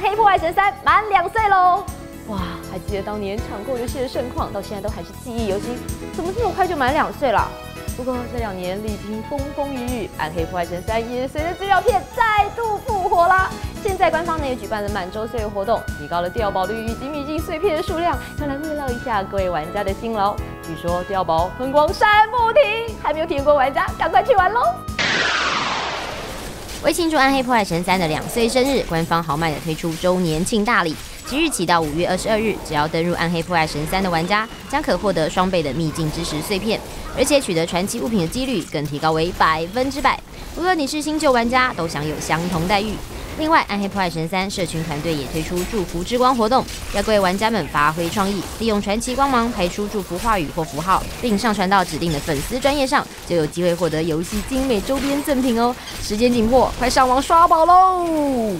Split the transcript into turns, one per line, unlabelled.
黑破坏神三满两岁喽！哇，还记得当年抢购游戏的盛况，到现在都还是记忆犹新。怎么这么快就满两岁了？不过这两年历经风风雨雨，暗黑破坏神三也随着资料片再度复活啦。现在官方呢也举办了满周岁活动，提高了掉宝率以及秘境碎片的数量，要来慰劳一下各位玩家的辛劳。据说掉宝风光闪不停，还没有体验过玩家赶快去玩喽！为庆祝暗黑破坏神三的两岁生日，官方豪迈的推出周年庆大礼。即日起到五月二十二日，只要登入暗黑破坏神三的玩家，将可获得双倍的秘境之石碎片，而且取得传奇物品的几率更提高为百分之百。无论你是新旧玩家，都享有相同待遇。另外，《暗黑破坏神三》社群团队也推出祝福之光活动，要各位玩家们发挥创意，利用传奇光芒排出祝福话语或符号，并上传到指定的粉丝专业上，就有机会获得游戏精美周边赠品哦。时间紧迫，快上网刷宝喽！